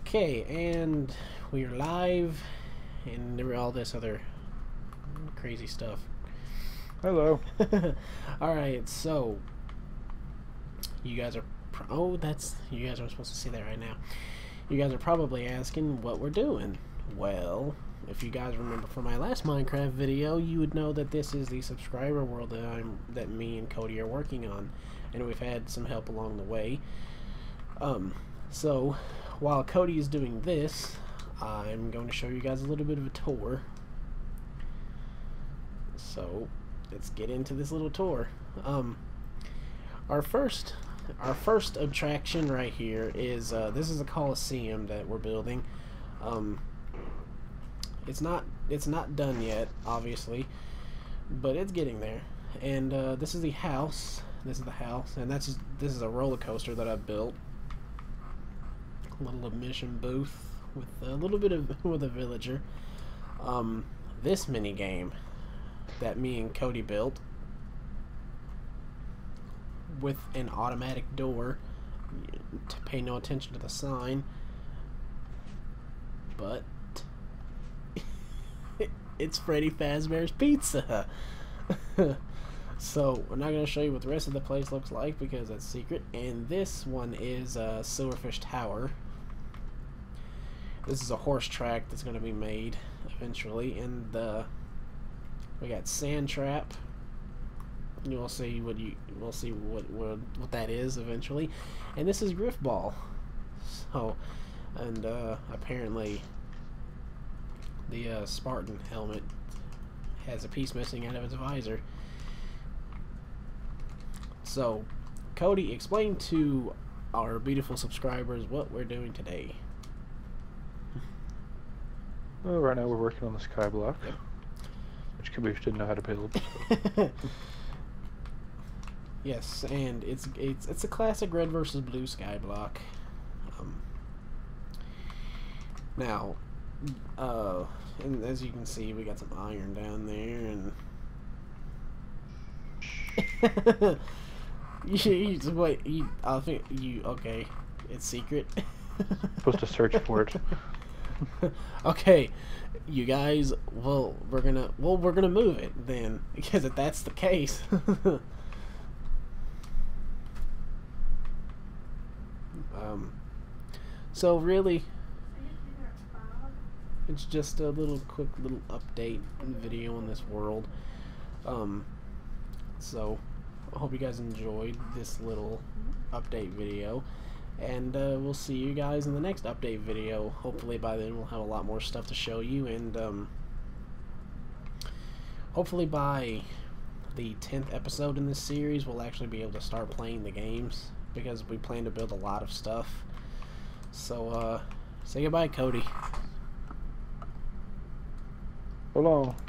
Okay, and we are live, and there were all this other crazy stuff. Hello. Alright, so you guys are oh that's you guys are supposed to see that right now. You guys are probably asking what we're doing. Well, if you guys remember from my last Minecraft video, you would know that this is the subscriber world that I'm that me and Cody are working on, and we've had some help along the way. Um, so while Cody is doing this, I'm going to show you guys a little bit of a tour. So let's get into this little tour. Um, our first our first attraction right here is uh, this is a coliseum that we're building. Um, it's not it's not done yet, obviously, but it's getting there. And uh, this is the house. This is the house, and that's just, this is a roller coaster that I built. Little admission booth with a little bit of with a villager. Um, this mini game that me and Cody built with an automatic door to pay no attention to the sign but it's Freddy Fazbear's Pizza so we're not going to show you what the rest of the place looks like because that's secret and this one is uh, Silverfish Tower this is a horse track that's going to be made eventually and uh, we got Sand Trap. You'll see what you we'll see what, what what that is eventually. And this is Grifball so and uh, apparently the uh, Spartan helmet has a piece missing out of its visor. So Cody explain to our beautiful subscribers what we're doing today Well, right now we're working on the sky block, Yep. which Kabush didn't know how to build. so- Yes, and it's it's it's a classic red versus blue sky block. Um, now, uh, and as you can see, we got some iron down there, and you, you wait. You, I think you okay. It's secret. Supposed to search for it. okay, you guys. Well, we're gonna well we're gonna move it then because if that's the case. um. So really, it's just a little quick little update video on this world. Um. So, I hope you guys enjoyed this little update video. And uh, we'll see you guys in the next update video. Hopefully by then we'll have a lot more stuff to show you. And um, hopefully by the 10th episode in this series we'll actually be able to start playing the games. Because we plan to build a lot of stuff. So uh, say goodbye Cody. Hold on.